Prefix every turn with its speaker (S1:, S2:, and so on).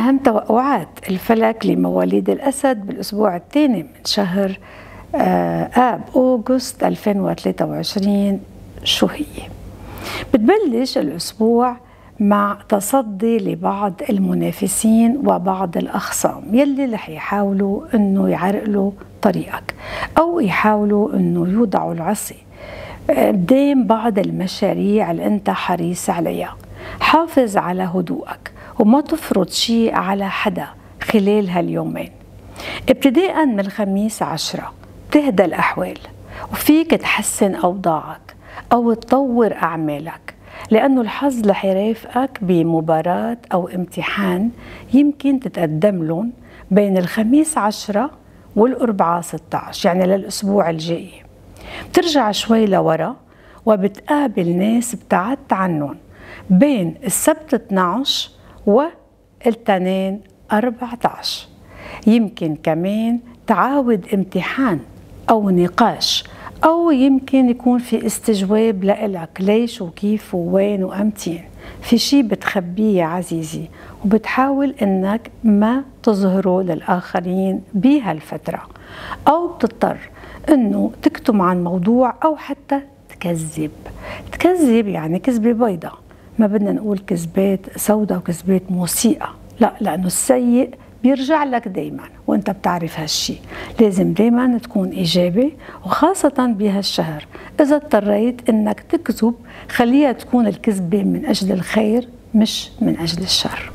S1: أهم توقعات الفلك لمواليد الأسد بالأسبوع الثاني من شهر آه، آب أوغست 2023 شو هي؟ بتبلش الأسبوع مع تصدي لبعض المنافسين وبعض الأخصام يلي رح يحاولوا أنه يعرقلوا طريقك أو يحاولوا أنه يوضعوا العصي. قدام بعض المشاريع اللي أنت حريص عليها. حافظ على هدوءك. وما تفرض شيء على حدا خلال هاليومين. ابتداء من الخميس عشرة تهدى الأحوال وفيك تحسن أوضاعك أو تطور أعمالك لأنه الحظ رح يرافقك بمباراة أو امتحان يمكن تتقدم لهم بين الخميس عشرة والأربعاء 16 يعني للأسبوع الجاي. بترجع شوي لورا وبتقابل ناس ابتعدت عنهم بين السبت 12 والاثنين 14 يمكن كمان تعاود امتحان أو نقاش أو يمكن يكون في استجواب لإلك. ليش وكيف ووين وأمتين؟ في شيء بتخبيه يا عزيزي وبتحاول إنك ما تظهره للآخرين بهالفترة. أو بتضطر إنه تكتم عن موضوع أو حتى تكذب. تكذب يعني كذبة بيضة ما بدنا نقول كذبات سوداء وكذبات مسيئة. لا لأنه السيء بيرجع لك دايما وأنت بتعرف هالشي. لازم دايما تكون إيجابي وخاصة بهالشهر. إذا اضطريت إنك تكذب خليها تكون الكذبة من أجل الخير مش من أجل الشر.